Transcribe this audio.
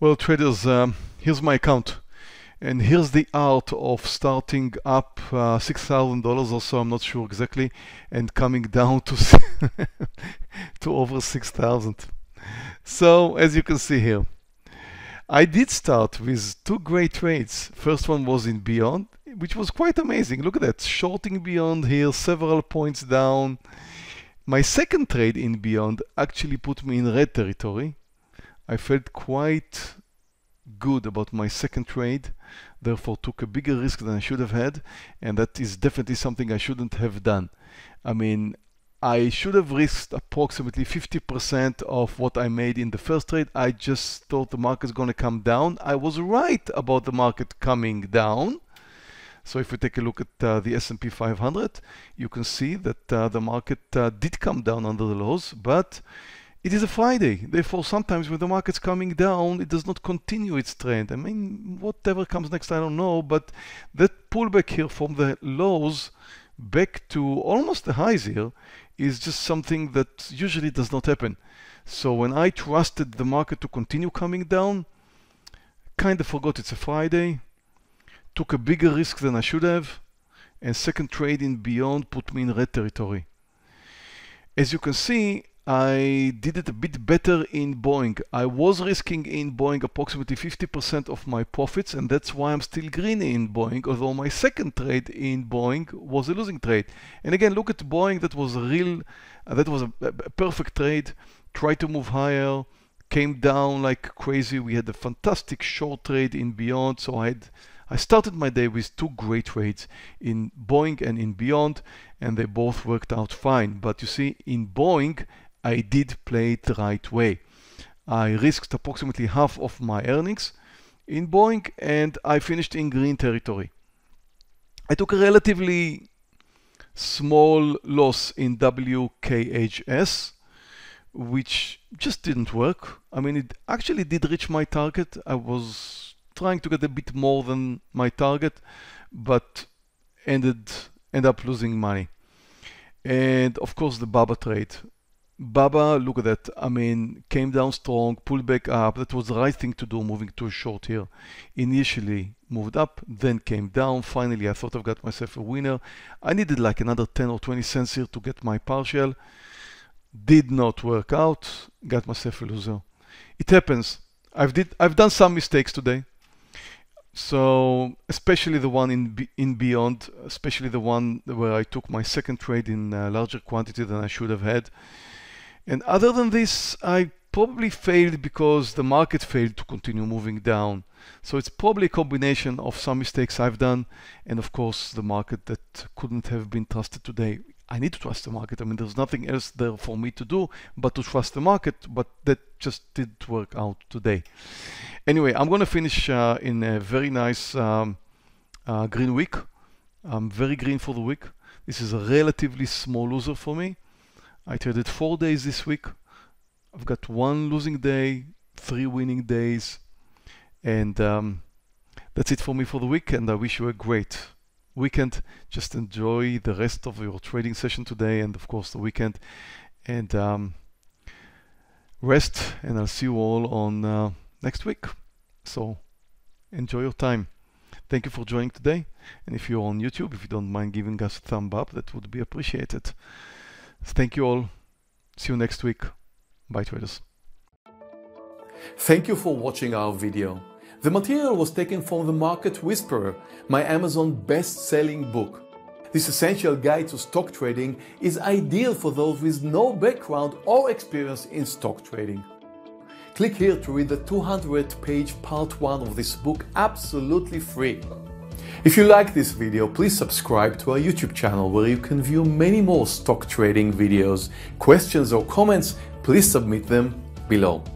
Well, traders, um, here's my account. And here's the art of starting up uh, $6,000 or so, I'm not sure exactly, and coming down to, to over 6,000. So, as you can see here, I did start with two great trades. First one was in Beyond, which was quite amazing. Look at that, shorting Beyond here, several points down. My second trade in Beyond actually put me in red territory. I felt quite good about my second trade, therefore took a bigger risk than I should have had, and that is definitely something I shouldn't have done. I mean, I should have risked approximately 50% of what I made in the first trade. I just thought the market's going to come down. I was right about the market coming down. So if we take a look at uh, the S&P 500, you can see that uh, the market uh, did come down under the lows, but it is a Friday. Therefore, sometimes when the market's coming down, it does not continue its trend. I mean, whatever comes next, I don't know, but that pullback here from the lows back to almost the highs here is just something that usually does not happen. So when I trusted the market to continue coming down, kind of forgot it's a Friday, took a bigger risk than I should have, and second trade in beyond put me in red territory. As you can see, I did it a bit better in Boeing. I was risking in Boeing approximately 50% of my profits, and that's why I'm still green in Boeing, although my second trade in Boeing was a losing trade. And again, look at Boeing, that was a real, uh, that was a, a, perfect trade. Tried to move higher, came down like crazy. We had a fantastic short trade in Beyond, so I had I started my day with two great trades in Boeing and in Beyond, and they both worked out fine. But you see, in Boeing, I did play it the right way. I risked approximately half of my earnings in Boeing and I finished in green territory. I took a relatively small loss in WKHS, which just didn't work. I mean, it actually did reach my target. I was trying to get a bit more than my target, but ended end up losing money. And of course, the BABA trade. Baba, look at that. I mean, came down strong, pulled back up. That was the right thing to do, moving to a short here. Initially moved up, then came down. Finally, I thought I've got myself a winner. I needed like another 10 or 20 cents here to get my partial. Did not work out. Got myself a loser. It happens. I've did. I've done some mistakes today. So especially the one in in beyond, especially the one where I took my second trade in uh, larger quantity than I should have had. And other than this, I probably failed because the market failed to continue moving down. So it's probably a combination of some mistakes I've done and of course the market that couldn't have been trusted today. I need to trust the market. I mean, there's nothing else there for me to do but to trust the market, but that just didn't work out today. Anyway, I'm going to finish uh, in a very nice um, uh, green week. I'm very green for the week. This is a relatively small loser for me. I traded four days this week. I've got one losing day, three winning days, and um, that's it for me for the week. And I wish you a great weekend. Just enjoy the rest of your trading session today, and of course the weekend, and um, rest. And I'll see you all on uh, next week. So enjoy your time. Thank you for joining today. And if you're on YouTube, if you don't mind giving us a thumb up, that would be appreciated. Thank you all. See you next week. Bye traders. Thank you for watching our video. The material was taken from The Market Whisperer, my Amazon best-selling book. This essential guide to stock trading is ideal for those with no background or experience in stock trading. Click here to read the 200 page part 1 of this book absolutely free. If you like this video, please subscribe to our YouTube channel where you can view many more stock trading videos. Questions or comments, please submit them below.